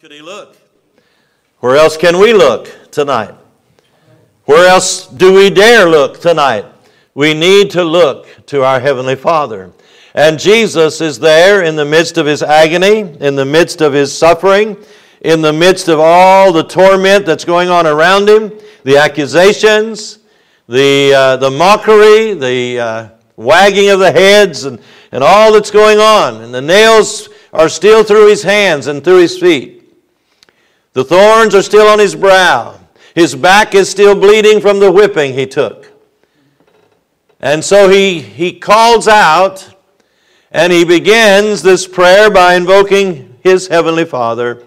could he look? Where else can we look tonight? Where else do we dare look tonight? We need to look to our Heavenly Father. And Jesus is there in the midst of his agony, in the midst of his suffering, in the midst of all the torment that's going on around him, the accusations, the, uh, the mockery, the uh, wagging of the heads, and, and all that's going on. And the nails are still through his hands and through his feet. The thorns are still on his brow. His back is still bleeding from the whipping he took. And so he, he calls out and he begins this prayer by invoking his heavenly Father.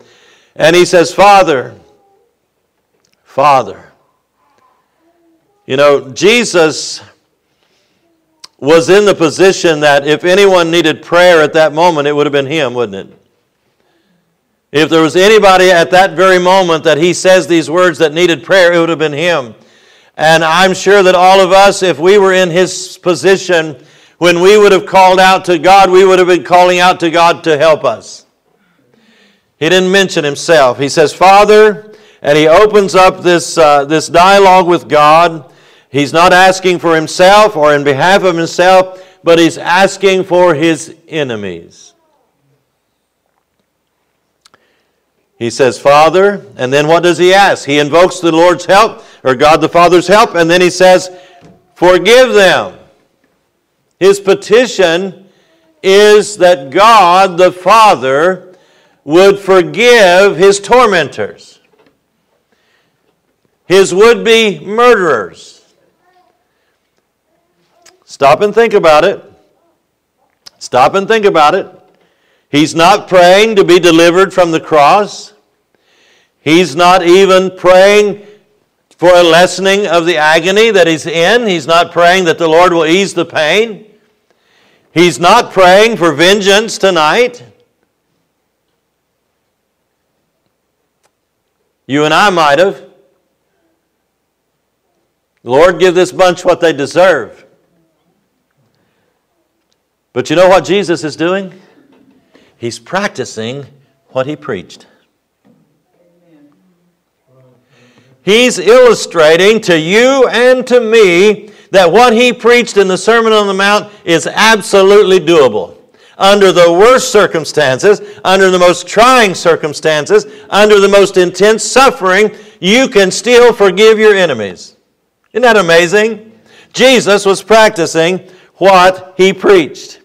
And he says, Father, Father. You know, Jesus was in the position that if anyone needed prayer at that moment, it would have been him, wouldn't it? If there was anybody at that very moment that he says these words that needed prayer, it would have been him. And I'm sure that all of us, if we were in his position, when we would have called out to God, we would have been calling out to God to help us. He didn't mention himself. He says, Father, and he opens up this, uh, this dialogue with God. He's not asking for himself or in behalf of himself, but he's asking for his enemies. He says, Father, and then what does he ask? He invokes the Lord's help, or God the Father's help, and then he says, Forgive them. His petition is that God the Father would forgive his tormentors, his would be murderers. Stop and think about it. Stop and think about it. He's not praying to be delivered from the cross. He's not even praying for a lessening of the agony that he's in. He's not praying that the Lord will ease the pain. He's not praying for vengeance tonight. You and I might have. Lord, give this bunch what they deserve. But you know what Jesus is doing? He's practicing what he preached. He's illustrating to you and to me that what he preached in the Sermon on the Mount is absolutely doable. Under the worst circumstances, under the most trying circumstances, under the most intense suffering, you can still forgive your enemies. Isn't that amazing? Jesus was practicing what he preached.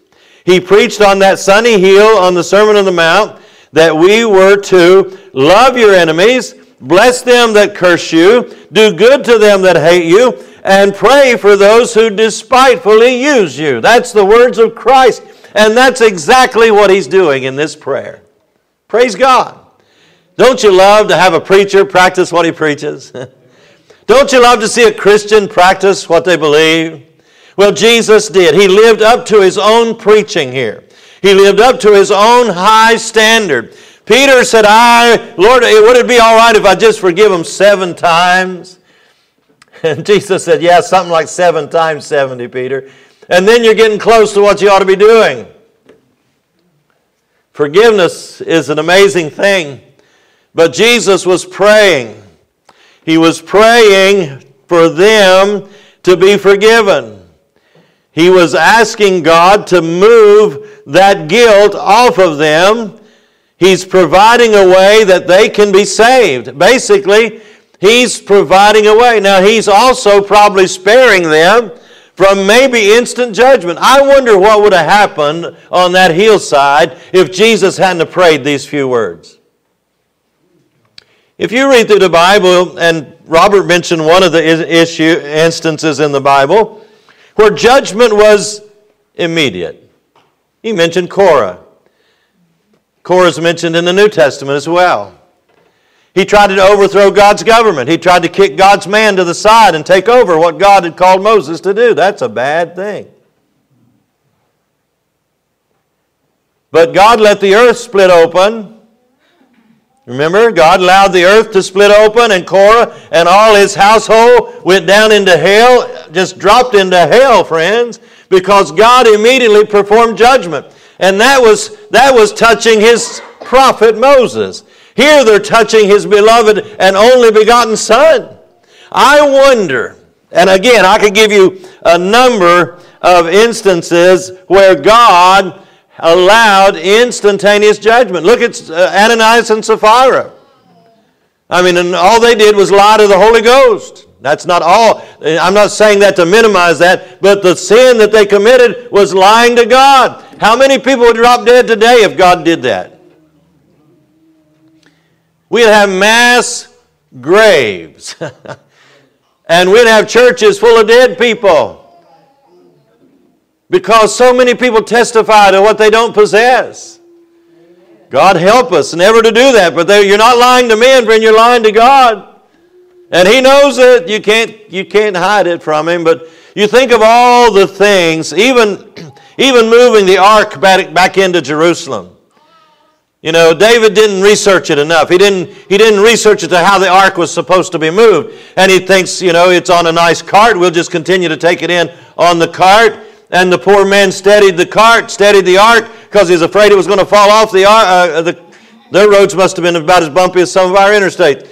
He preached on that sunny hill on the Sermon on the Mount that we were to love your enemies, bless them that curse you, do good to them that hate you, and pray for those who despitefully use you. That's the words of Christ. And that's exactly what he's doing in this prayer. Praise God. Don't you love to have a preacher practice what he preaches? Don't you love to see a Christian practice what they believe? Well, Jesus did. He lived up to his own preaching here. He lived up to his own high standard. Peter said, I, Lord, would it be all right if I just forgive him seven times? And Jesus said, Yeah, something like seven times 70, Peter. And then you're getting close to what you ought to be doing. Forgiveness is an amazing thing. But Jesus was praying. He was praying for them to be forgiven. He was asking God to move that guilt off of them. He's providing a way that they can be saved. Basically, He's providing a way. Now, He's also probably sparing them from maybe instant judgment. I wonder what would have happened on that hillside if Jesus hadn't prayed these few words. If you read through the Bible, and Robert mentioned one of the issue, instances in the Bible, where judgment was immediate. He mentioned Korah. Korah is mentioned in the New Testament as well. He tried to overthrow God's government. He tried to kick God's man to the side and take over what God had called Moses to do. That's a bad thing. But God let the earth split open Remember, God allowed the earth to split open, and Korah and all his household went down into hell, just dropped into hell, friends, because God immediately performed judgment. And that was, that was touching his prophet Moses. Here they're touching his beloved and only begotten Son. I wonder, and again, I could give you a number of instances where God allowed instantaneous judgment. Look at uh, Ananias and Sapphira. I mean, and all they did was lie to the Holy Ghost. That's not all. I'm not saying that to minimize that, but the sin that they committed was lying to God. How many people would drop dead today if God did that? We'd have mass graves. and we'd have churches full of dead people. Because so many people testify to what they don't possess. God help us never to do that. But you're not lying to men, friend, you're lying to God. And He knows it. You can't, you can't hide it from Him. But you think of all the things, even, even moving the ark back, back into Jerusalem. You know, David didn't research it enough. He didn't, he didn't research it to how the ark was supposed to be moved. And he thinks, you know, it's on a nice cart. We'll just continue to take it in on the cart. And the poor man steadied the cart, steadied the ark, because he's afraid it was going to fall off the ark. Uh, the, their roads must have been about as bumpy as some of our interstates.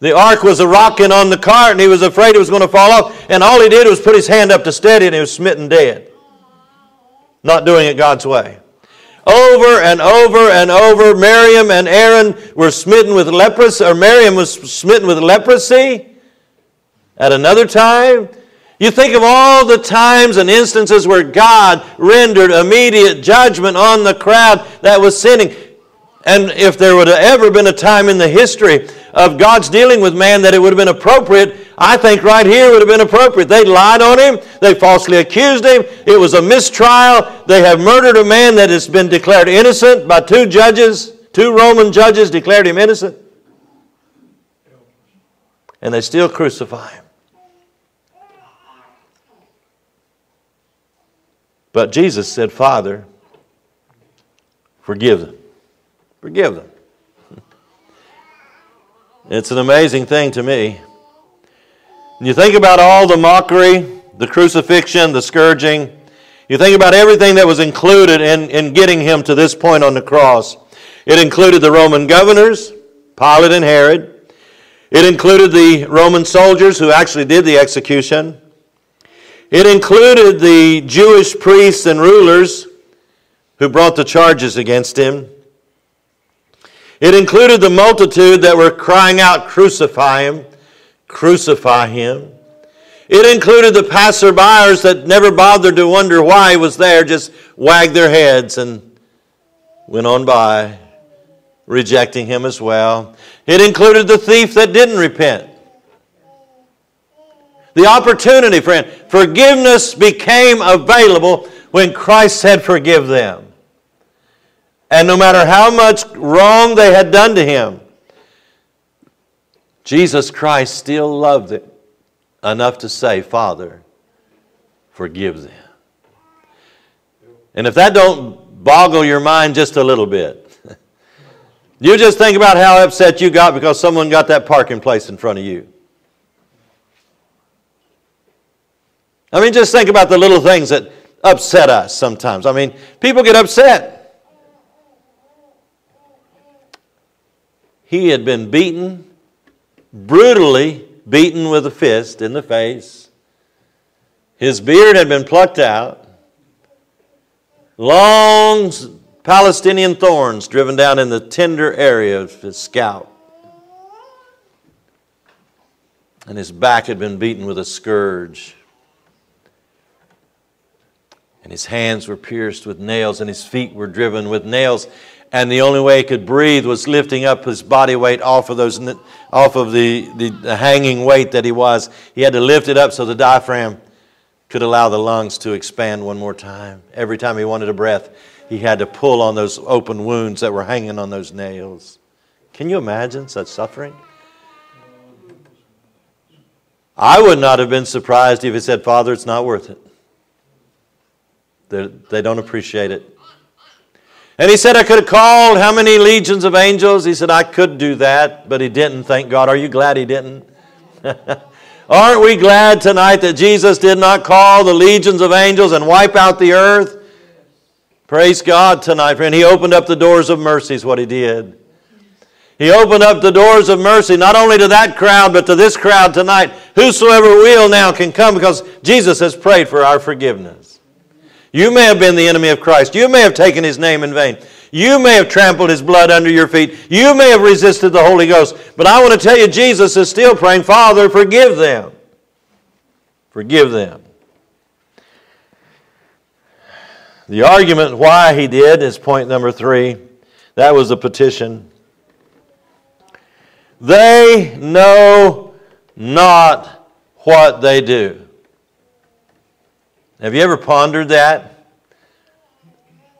The ark was a rocking on the cart, and he was afraid it was going to fall off. And all he did was put his hand up to steady and he was smitten dead. Not doing it God's way. Over and over and over, Miriam and Aaron were smitten with leprosy, or Miriam was smitten with leprosy. At another time, you think of all the times and instances where God rendered immediate judgment on the crowd that was sinning. And if there would have ever been a time in the history of God's dealing with man that it would have been appropriate, I think right here would have been appropriate. They lied on him, they falsely accused him, it was a mistrial. They have murdered a man that has been declared innocent by two judges, two Roman judges declared him innocent. And they still crucify him. But Jesus said, Father, forgive them. Forgive them. It's an amazing thing to me. You think about all the mockery, the crucifixion, the scourging. You think about everything that was included in, in getting him to this point on the cross. It included the Roman governors, Pilate and Herod. It included the Roman soldiers who actually did the execution. It included the Jewish priests and rulers who brought the charges against him. It included the multitude that were crying out, Crucify him, crucify him. It included the passerbyers that never bothered to wonder why he was there, just wagged their heads and went on by, rejecting him as well. It included the thief that didn't repent. The opportunity, friend, forgiveness became available when Christ said, Forgive them. And no matter how much wrong they had done to him, Jesus Christ still loved it enough to say, Father, forgive them. And if that don't boggle your mind just a little bit, you just think about how upset you got because someone got that parking place in front of you. I mean, just think about the little things that upset us sometimes. I mean, people get upset. He had been beaten, brutally beaten with a fist in the face. His beard had been plucked out. Long Palestinian thorns driven down in the tender area of his scalp. And his back had been beaten with a scourge and his hands were pierced with nails, and his feet were driven with nails. And the only way he could breathe was lifting up his body weight off of, those, off of the, the, the hanging weight that he was. He had to lift it up so the diaphragm could allow the lungs to expand one more time. Every time he wanted a breath, he had to pull on those open wounds that were hanging on those nails. Can you imagine such suffering? I would not have been surprised if he said, Father, it's not worth it. They're, they do not appreciate it. And he said, I could have called how many legions of angels? He said, I could do that, but he didn't, thank God. Are you glad he didn't? Aren't we glad tonight that Jesus did not call the legions of angels and wipe out the earth? Praise God tonight, friend. He opened up the doors of mercy, is what he did. He opened up the doors of mercy not only to that crowd, but to this crowd tonight. Whosoever will now can come because Jesus has prayed for our forgiveness. You may have been the enemy of Christ. You may have taken his name in vain. You may have trampled his blood under your feet. You may have resisted the Holy Ghost. But I want to tell you, Jesus is still praying, Father, forgive them. Forgive them. The argument why he did is point number three. That was the petition. They know not what they do. Have you ever pondered that?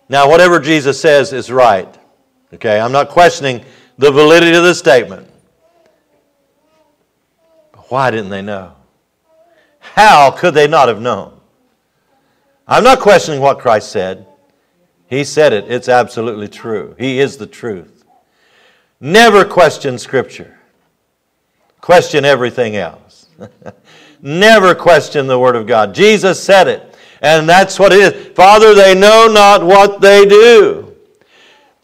Now, whatever Jesus says is right. Okay, I'm not questioning the validity of the statement. But why didn't they know? How could they not have known? I'm not questioning what Christ said. He said it. It's absolutely true. He is the truth. Never question Scripture. Question everything else. Never question the Word of God. Jesus said it, and that's what it is. Father, they know not what they do.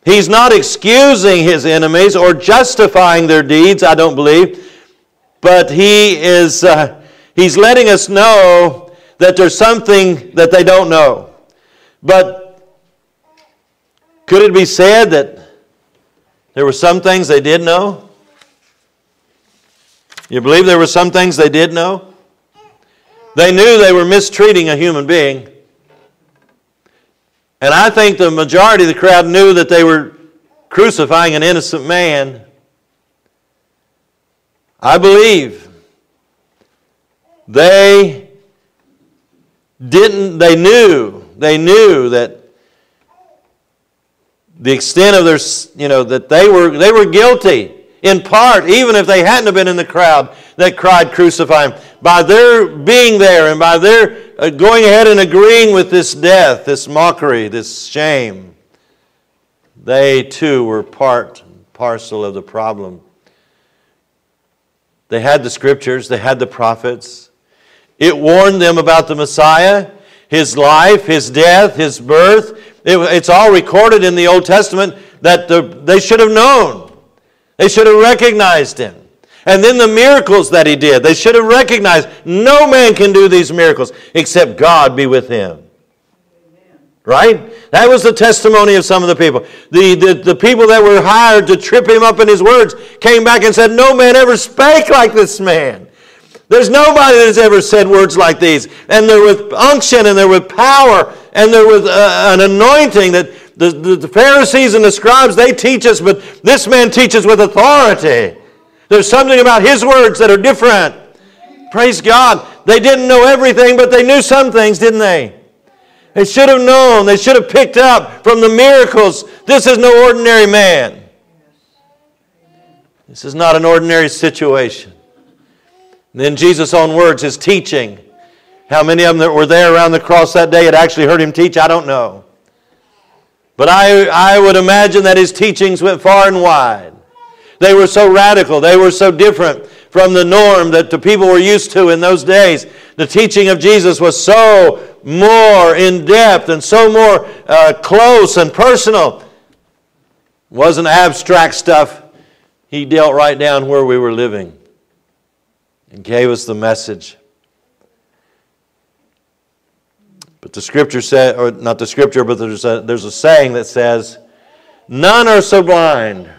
He's not excusing his enemies or justifying their deeds, I don't believe, but he is uh, he's letting us know that there's something that they don't know. But could it be said that there were some things they did know. You believe there were some things they did know? They knew they were mistreating a human being. And I think the majority of the crowd knew that they were crucifying an innocent man. I believe they didn't, they knew, they knew that the extent of their, you know, that they were, they were guilty in part, even if they hadn't have been in the crowd that cried, Crucify him. By their being there and by their uh, going ahead and agreeing with this death, this mockery, this shame, they too were part and parcel of the problem. They had the scriptures, they had the prophets. It warned them about the Messiah, his life, his death, his birth, it, it's all recorded in the Old Testament that the, they should have known. They should have recognized him. And then the miracles that he did, they should have recognized no man can do these miracles except God be with him. Right? That was the testimony of some of the people. The, the, the people that were hired to trip him up in his words came back and said, No man ever spake like this man. There's nobody that's ever said words like these. And they're with unction and they're with power and they're with uh, an anointing that the, the, the Pharisees and the scribes, they teach us, but this man teaches with authority. There's something about his words that are different. Praise God. They didn't know everything, but they knew some things, didn't they? They should have known. They should have picked up from the miracles. This is no ordinary man. This is not an ordinary situation. And then Jesus' own words, his teaching. How many of them that were there around the cross that day had actually heard him teach, I don't know. But I, I would imagine that his teachings went far and wide. They were so radical, they were so different from the norm that the people were used to in those days. The teaching of Jesus was so more in depth and so more uh, close and personal. It wasn't abstract stuff. He dealt right down where we were living and gave us the message. But the scripture said, or not the scripture, but there's a, there's a saying that says, None are so blind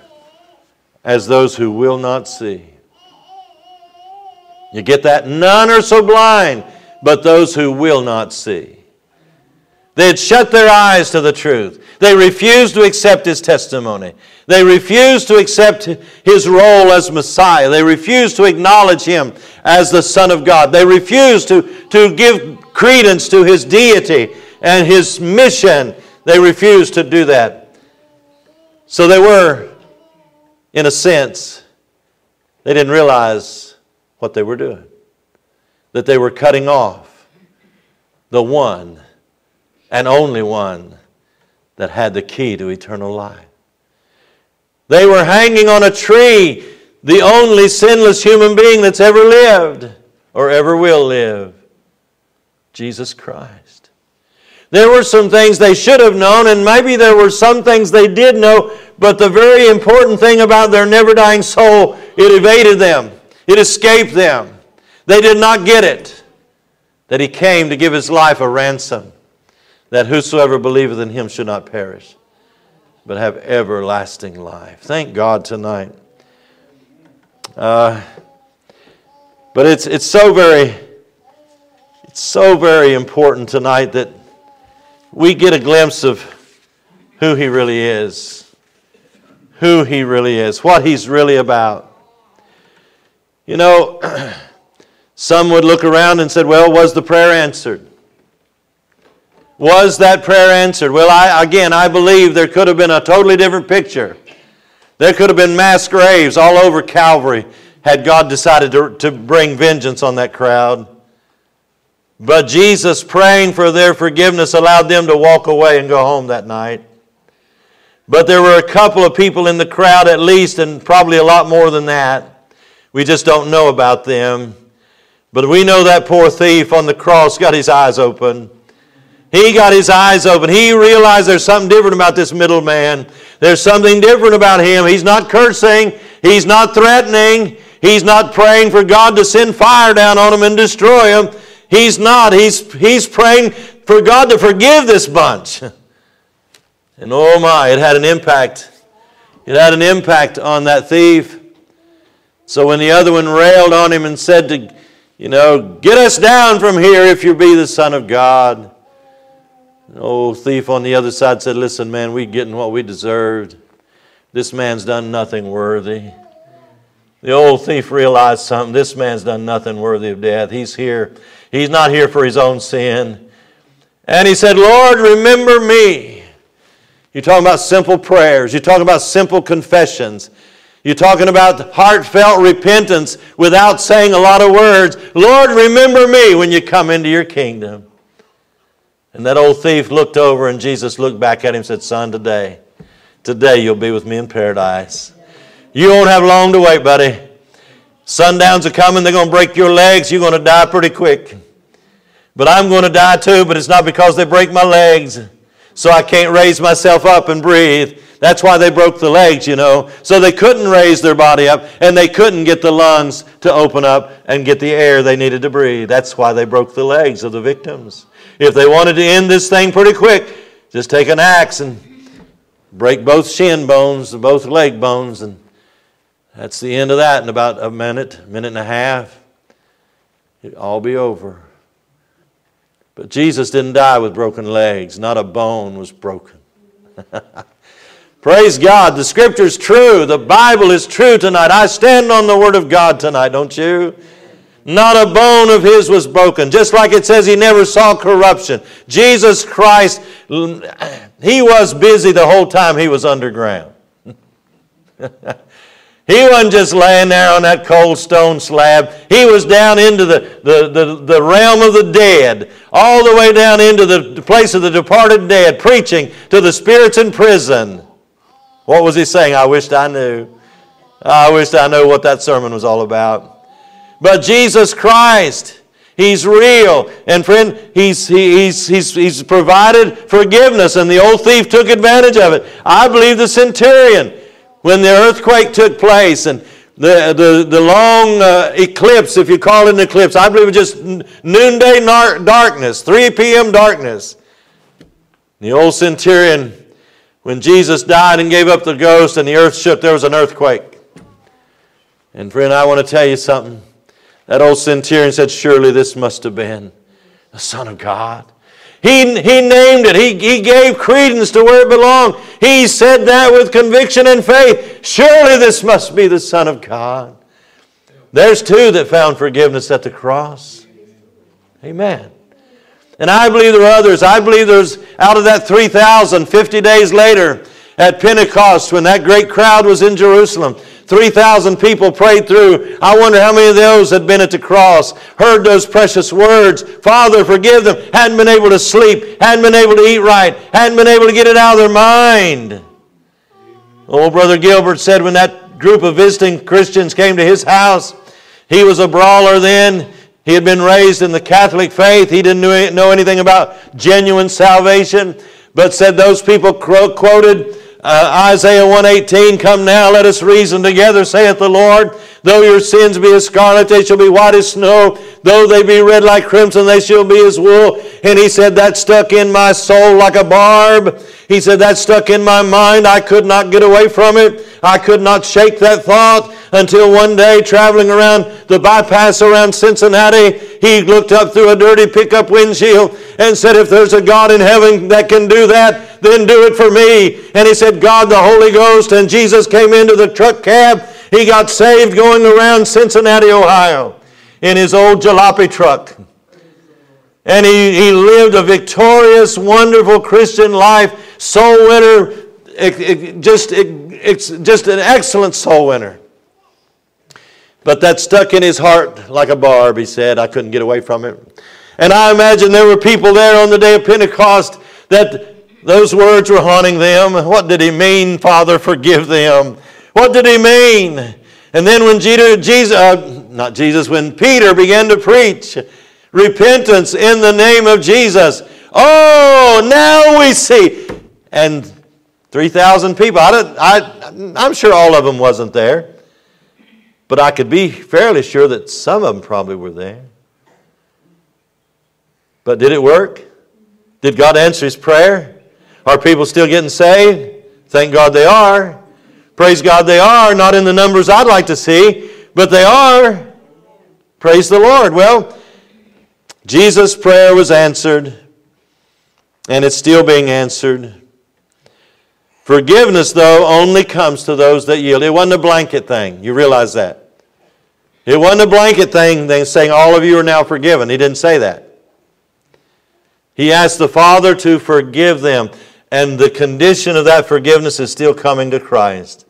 as those who will not see. You get that? None are so blind but those who will not see. They had shut their eyes to the truth. They refused to accept his testimony. They refused to accept his role as Messiah. They refused to acknowledge him as the Son of God. They refused to, to give credence to his deity and his mission. They refused to do that. So they were, in a sense, they didn't realize what they were doing. That they were cutting off the one and only one that had the key to eternal life. They were hanging on a tree, the only sinless human being that's ever lived or ever will live Jesus Christ. There were some things they should have known, and maybe there were some things they did know, but the very important thing about their never dying soul, it evaded them, it escaped them. They did not get it that he came to give his life a ransom, that whosoever believeth in him should not perish, but have everlasting life. Thank God tonight. Uh, but it's, it's so very, it's so very important tonight that we get a glimpse of who he really is, who he really is, what he's really about. You know, some would look around and said, "Well, was the prayer answered?" Was that prayer answered? Well, I, again, I believe there could have been a totally different picture. There could have been mass graves all over Calvary had God decided to, to bring vengeance on that crowd. But Jesus, praying for their forgiveness, allowed them to walk away and go home that night. But there were a couple of people in the crowd, at least, and probably a lot more than that. We just don't know about them. But we know that poor thief on the cross got his eyes open. He got his eyes open. He realized there's something different about this middleman. There's something different about him. He's not cursing, he's not threatening, he's not praying for God to send fire down on him and destroy him. He's not. He's, he's praying for God to forgive this bunch. And oh my, it had an impact. It had an impact on that thief. So when the other one railed on him and said to, you know, get us down from here if you be the Son of God. The old oh, thief on the other side said, listen, man, we getting what we deserved. This man's done nothing worthy. The old thief realized something. This man's done nothing worthy of death. He's here He's not here for his own sin. And he said, Lord, remember me. You're talking about simple prayers. You're talking about simple confessions. You're talking about heartfelt repentance without saying a lot of words. Lord, remember me when you come into your kingdom. And that old thief looked over, and Jesus looked back at him and said, Son, today, today you'll be with me in paradise. You won't have long to wait, buddy. Sundowns are coming, they're going to break your legs, you're going to die pretty quick. But I'm going to die too, but it's not because they break my legs. So I can't raise myself up and breathe. That's why they broke the legs, you know. So they couldn't raise their body up and they couldn't get the lungs to open up and get the air they needed to breathe. That's why they broke the legs of the victims. If they wanted to end this thing pretty quick, just take an axe and break both shin bones, and both leg bones, and that's the end of that in about a minute, minute and a half. It'll all be over. But Jesus didn't die with broken legs, not a bone was broken. Praise God. The scripture is true. The Bible is true tonight. I stand on the Word of God tonight, don't you? Not a bone of his was broken. Just like it says he never saw corruption. Jesus Christ, he was busy the whole time he was underground. He wasn't just laying there on that cold stone slab. He was down into the, the, the, the, realm of the dead, all the way down into the place of the departed dead, preaching to the spirits in prison. What was he saying? I wished I knew. I wished I knew what that sermon was all about. But Jesus Christ, He's real. And friend, he's, he's, he's, he's provided forgiveness, and the old thief took advantage of it. I believe the centurion when the earthquake took place and the, the, the long uh, eclipse, if you call it an eclipse, I believe it was just noonday darkness, 3 p.m. darkness. The old centurion, when Jesus died and gave up the ghost and the earth shook, there was an earthquake. And friend, I want to tell you something. That old centurion said, Surely this must have been the Son of God. He, he named it. He, he gave credence to where it belonged. He said that with conviction and faith. Surely this must be the Son of God. There's two that found forgiveness at the cross. Amen. And I believe there are others. I believe there's out of that 3,000, 50 days later at Pentecost when that great crowd was in Jerusalem. 3,000 people prayed through. I wonder how many of those had been at the cross, heard those precious words. Father, forgive them. Hadn't been able to sleep, hadn't been able to eat right, hadn't been able to get it out of their mind. Old Brother Gilbert said when that group of visiting Christians came to his house, he was a brawler then. He had been raised in the Catholic faith. He didn't know anything about genuine salvation, but said those people quoted uh, Isaiah 118, Come now, let us reason together, saith the Lord. Though your sins be as scarlet, they shall be white as snow. Though they be red like crimson, they shall be as wool. And he said, That stuck in my soul like a barb. He said, That stuck in my mind. I could not get away from it. I could not shake that thought until one day, traveling around the bypass around Cincinnati, he looked up through a dirty pickup windshield and said, If there's a God in heaven that can do that, then do it for me. And he said, God, the Holy Ghost, and Jesus came into the truck cab. He got saved going around Cincinnati, Ohio in his old jalopy truck. And he, he lived a victorious, wonderful Christian life, soul winner, just, just an excellent soul winner. But that stuck in his heart like a barb, he said. I couldn't get away from it. And I imagine there were people there on the day of Pentecost that those words were haunting them. What did he mean, Father, forgive them? What did he mean? And then when Jesus, uh, not Jesus, when Peter began to preach repentance in the name of Jesus, oh, now we see. And 3,000 people, I, I, I'm sure all of them wasn't there. But I could be fairly sure that some of them probably were there. But did it work? Did God answer his prayer? Are people still getting saved? Thank God they are. Praise God they are. Not in the numbers I'd like to see, but they are. Praise the Lord. Well, Jesus' prayer was answered, and it's still being answered. Forgiveness, though, only comes to those that yield. It wasn't a blanket thing. You realize that. It wasn't a blanket thing saying all of you are now forgiven. He didn't say that. He asked the Father to forgive them, and the condition of that forgiveness is still coming to Christ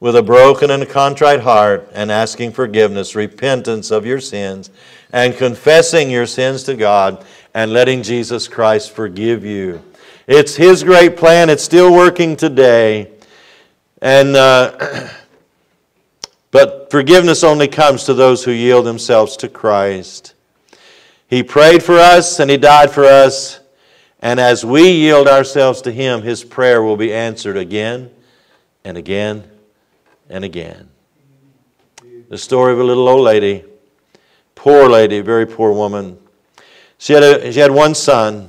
with a broken and a contrite heart and asking forgiveness, repentance of your sins, and confessing your sins to God and letting Jesus Christ forgive you. It's His great plan. It's still working today. And, uh, but forgiveness only comes to those who yield themselves to Christ. He prayed for us and He died for us. And as we yield ourselves to Him, His prayer will be answered again and again and again. The story of a little old lady, poor lady, very poor woman. She had, a, she had one son.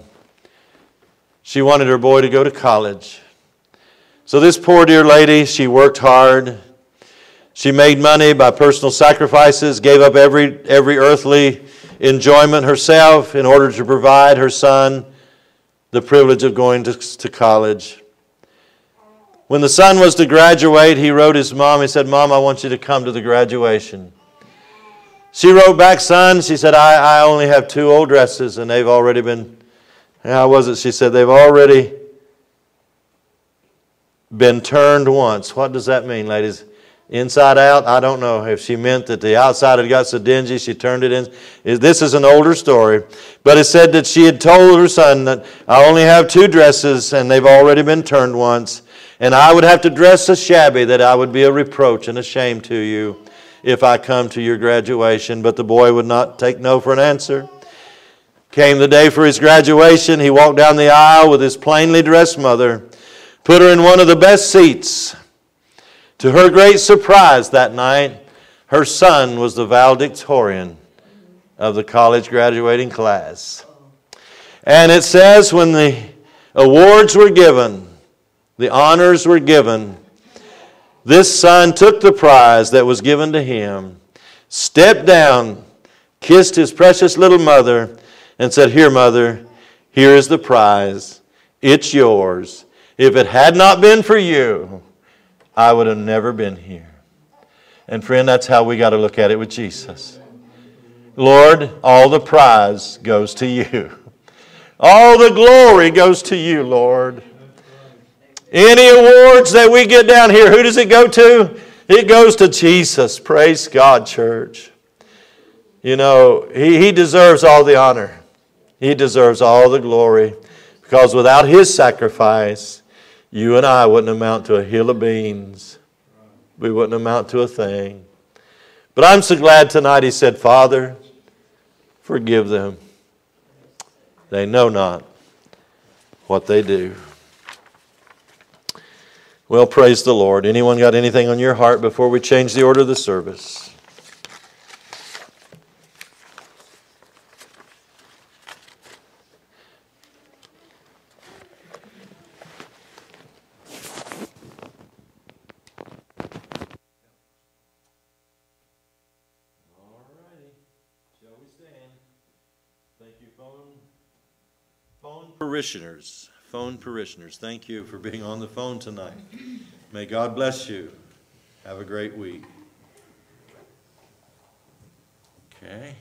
She wanted her boy to go to college. So, this poor dear lady, she worked hard. She made money by personal sacrifices, gave up every, every earthly enjoyment herself in order to provide her son the privilege of going to, to college. When the son was to graduate, he wrote his mom, he said, Mom, I want you to come to the graduation. She wrote back, Son, she said, I, I only have two old dresses and they've already been how was it? She said, they've already been turned once. What does that mean, ladies? Inside out? I don't know if she meant that the outside had got so dingy she turned it in. This is an older story. But it said that she had told her son that I only have two dresses and they've already been turned once. And I would have to dress so shabby that I would be a reproach and a shame to you if I come to your graduation. But the boy would not take no for an answer. Came the day for his graduation. He walked down the aisle with his plainly dressed mother, put her in one of the best seats. To her great surprise that night, her son was the valedictorian of the college graduating class. And it says when the awards were given, the honors were given, this son took the prize that was given to him, stepped down, kissed his precious little mother, and said, Here, mother, here is the prize. It's yours. If it had not been for you, I would have never been here. And friend, that's how we got to look at it with Jesus. Lord, all the prize goes to you. All the glory goes to you, Lord. Any awards that we get down here, who does it go to? It goes to Jesus. Praise God, church. You know, he, he deserves all the honor. He deserves all the glory because without His sacrifice, you and I wouldn't amount to a hill of beans. We wouldn't amount to a thing. But I'm so glad tonight He said, Father, Forgive them. They know not what they do. Well, praise the Lord. Anyone got anything on your heart before we change the order of the service? All righty. Shall we stand? Thank you, phone, phone parishioners. Phone parishioners, thank you for being on the phone tonight. May God bless you. Have a great week. Okay.